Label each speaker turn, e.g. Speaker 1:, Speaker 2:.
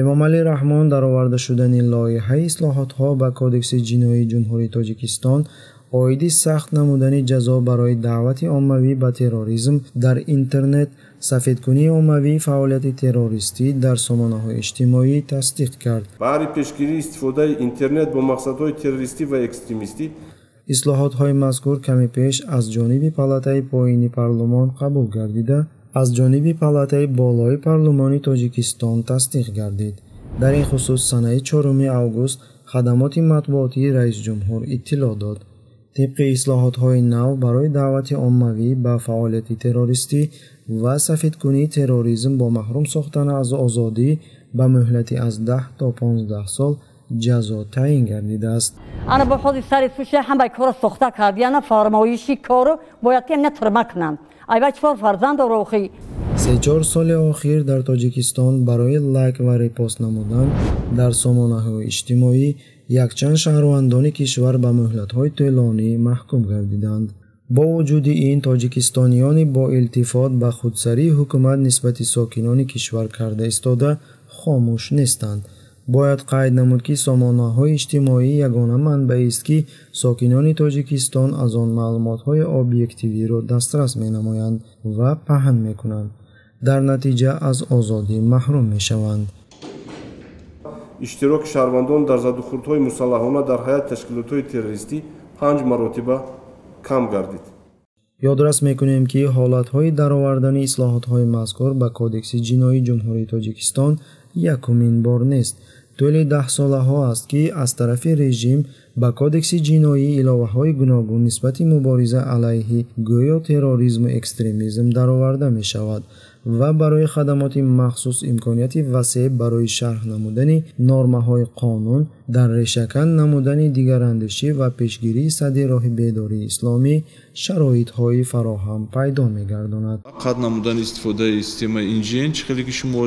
Speaker 1: эмомалӣ раҳмон дар оварда шудани лоиҳаи ислоҳотҳо ба кодекси ҷиноии ҷумҳурии тоҷикистон оиди сахт намудани ҷазо барои даъвати оммавӣ ба терроризм дар интернет сафедкунии оммавии фаъолияти террористӣ дар сомонаҳои иҷтимоӣ тасдиқ кард.
Speaker 2: Баҳри пешгирии истифодаи интернет бо мақсадҳои террористӣ ва экстремистӣ
Speaker 1: ислоҳотҳои мазкур ками пеш аз ҷониби палатаи поини парлумон қабул гардида аз ҷониби палатаи болои парлумони тоҷикистон тасдиқ гардид. Дар ин хусус санаи 4 август хадамоти матбуотии раисҷумҳур иттилоъ дод. Тибқи ислоҳотҳои нав барои даъвати оммавӣ ба фаъолияти террористӣ ва сафедкунии терроризм бо маҳрум сохтан аз озодӣ ба муҳлати аз даҳ то понздаҳ сол ҷазо таъин гардидааст.
Speaker 3: Ана бо ходи сари суша ҳамаи коро сохта кард. Яна фармоиши кору бояд ки амна турма кунанд айва чӣ фарзанд орохӣ
Speaker 1: се чор соли охир дар тоҷикистон барои лайк ва репост намудан дар сомонаҳои иҷтимоӣ якчанд шаҳрвандони кишвар ба муҳлатҳои тӯлонӣ маҳкум гардиданд. Бо вуҷуди ин тоҷикистониёни бо илтифот ба худсарии ҳукумат нисбати сокинони кишвар карда истода хомӯш нестанд бояд қайд намуд ки сомонаҳои иҷтимоӣ ягона манбаест ки сокинони тоҷикистон аз он маълумотҳои объективиро дастрас менамоянд ва паҳн мекунанд. Дар натиҷа аз озодӣ маҳрум мешаванд.
Speaker 2: Иштироки шаҳрвандон дар задухӯрдҳои мусаллаҳона дар ҳаёти ташкилотҳои террористӣ панҷ маротиба кам гардид.
Speaker 1: Ёдрас мекунем ки ҳолатҳои даровардани ислоҳотҳои мазкур ба кодекси ҷиноии ҷумҳурии тоҷикистон якумин бор нест тӯли даҳсолаҳо аст ки аз тарафи режим ба кодекси ҷиноӣ иловаҳои гуногун нисбати мубориза алайҳи гӯё терроризму экстремизм дароварда мешавад ва барои хадамоти махсус имконияти васеъ барои шарҳ намудани нормаҳои қонун дар решакан намудани дигарандешӣ ва пешгирии садди роҳи бедории исломӣ шароитҳои фароҳам пайдо мегардонад.
Speaker 4: Қад намудани истифодаи системаи инжен чӣ хеле ки шумо